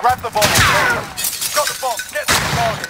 Grab the bomb. Got the bomb. Get to the target.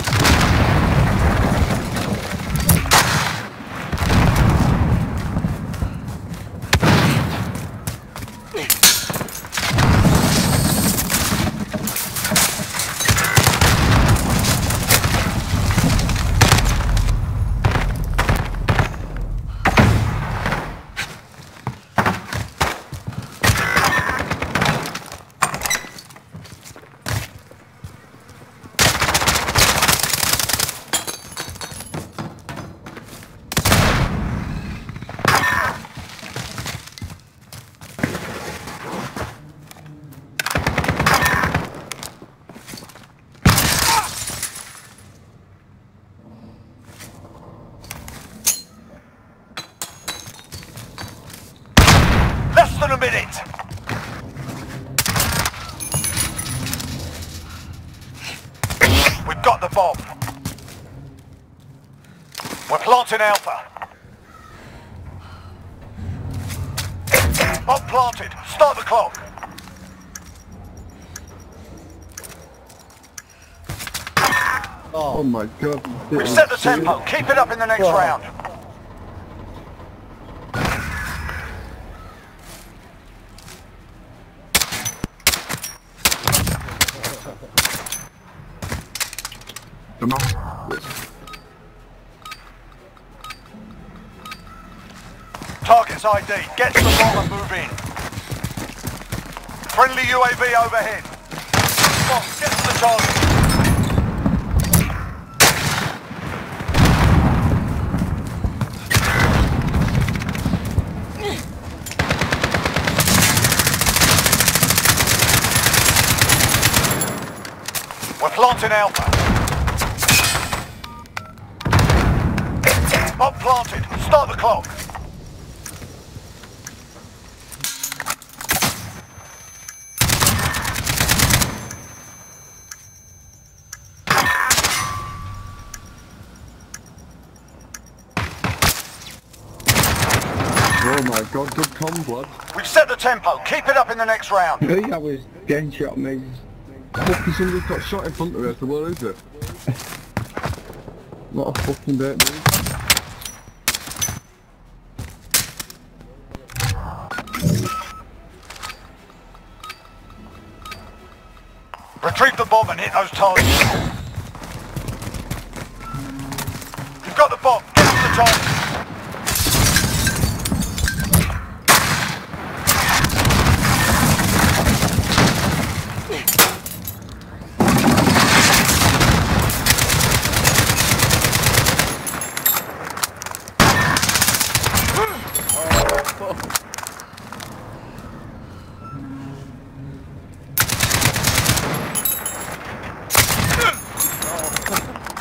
Less than a minute. We've got the bomb. We're planting Alpha. Bomb planted. Start the clock. Oh my god. We've set the tempo. Keep it up in the next Oh. round. Come on. Target's ID. Get to the bomb and move in. Friendly UAV overhead. Bomb, get to the target. We're planting Alpha. Bomb planted. Start the clock. Oh my god, good com, blood. We've set the tempo. Keep it up in the next round. Hey, I was getting shot me. Fucking somebody got shot in front of us, what is it? Not a fucking bit, Retrieve the bomb and hit those targets. You've got the bomb. Get to the target.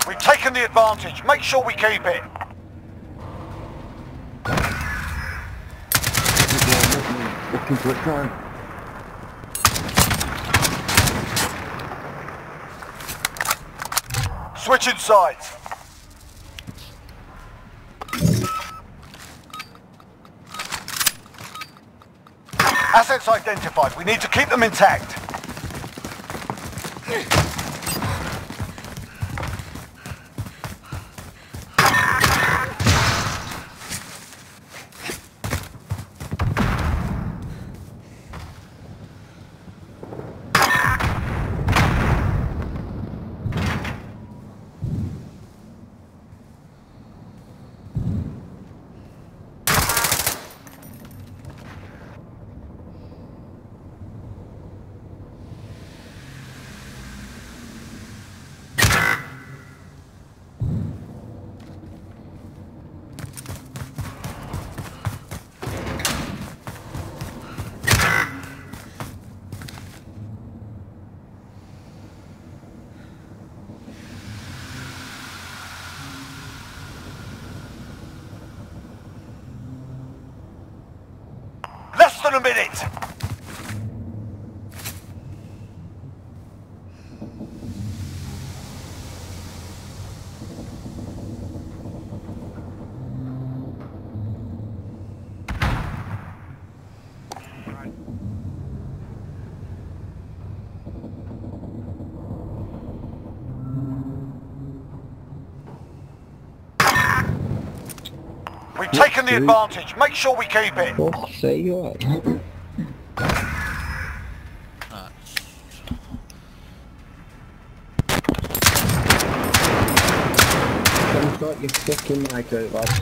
We've taken the advantage. Make sure we keep it. Looking for a. Switching sides. Assets identified. We need to keep them intact. Less than a minute. We've taken the advantage. Make sure we keep it. Sake, what? Alright. Come sort your fucking mic lads.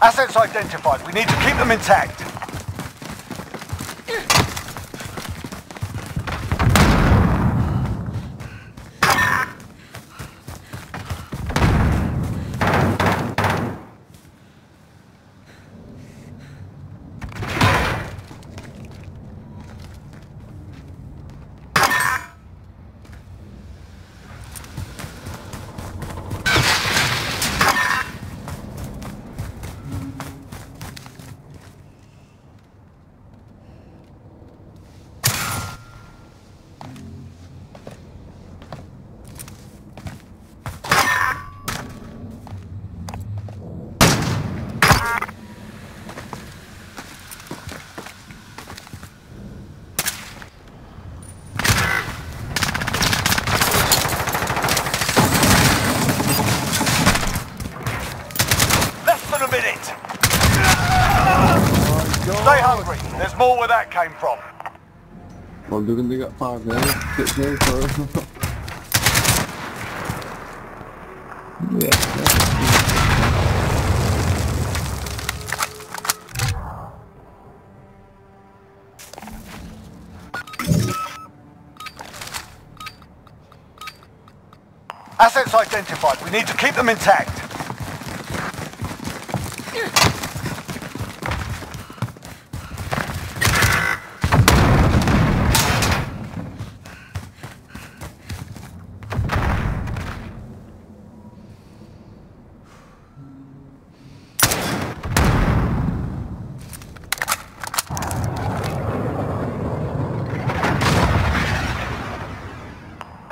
Assets identified. We need to keep them intact. Less than a minute. Stay hungry. There's more where that came from. Well, they're gonna get five minutes, six minutes, or... yeah, yeah. Assets identified. We need to keep them intact.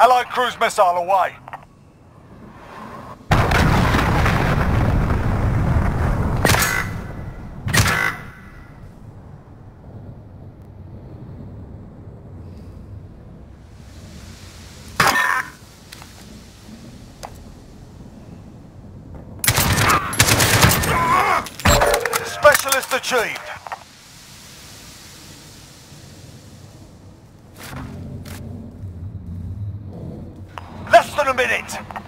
Allied cruise missile away. Specialist achieved. Than a minute.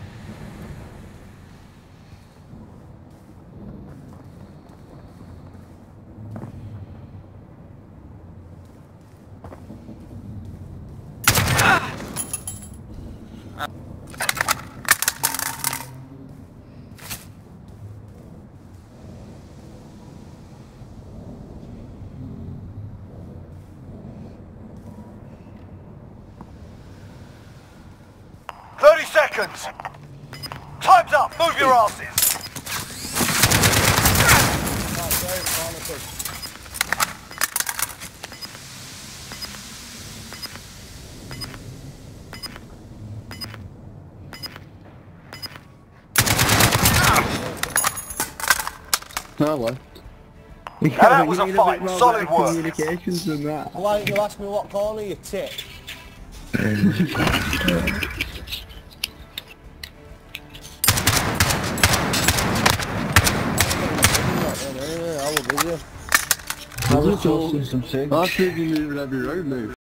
Seconds. Time's up. Move your asses. No, left. Now that was a fight. Solid work. Communications and that. Why don't you ask me what corner you tit? I was so, so happy to live